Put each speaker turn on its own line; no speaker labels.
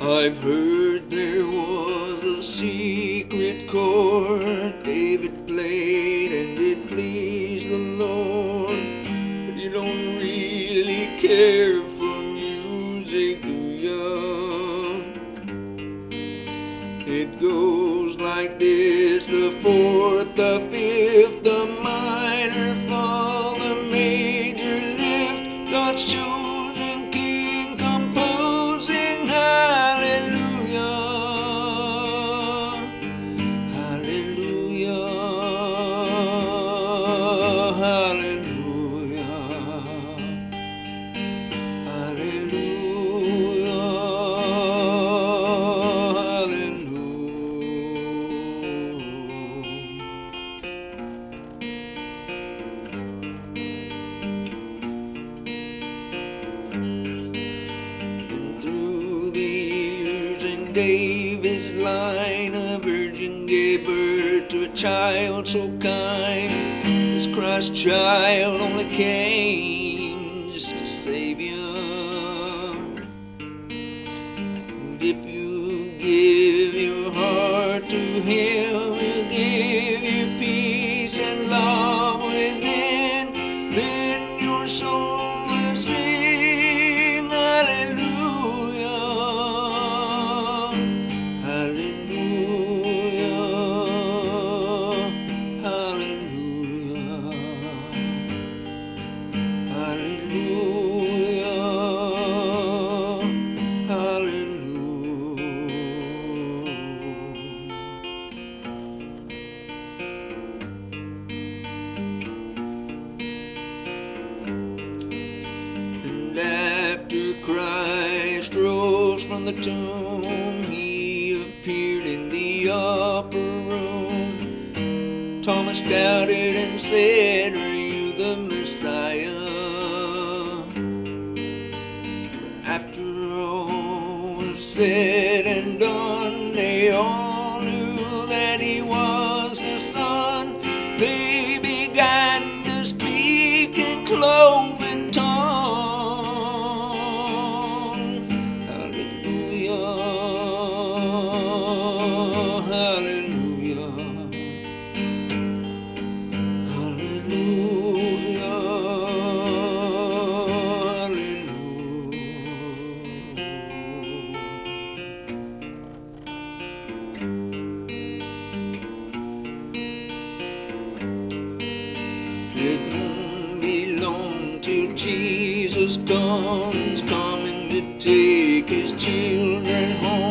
I've heard there was a secret chord David played and it pleased the Lord. But you don't really care for music, do ya? It goes like this the fourth, the fifth, David's line, a virgin gave birth to a child so kind. Christ child only came just to save you. And if you give your heart to Him, from the tomb, he appeared in the upper room. Thomas doubted and said, Are you the Messiah? But After all was said and done, they all Jesus comes, coming to take his children home.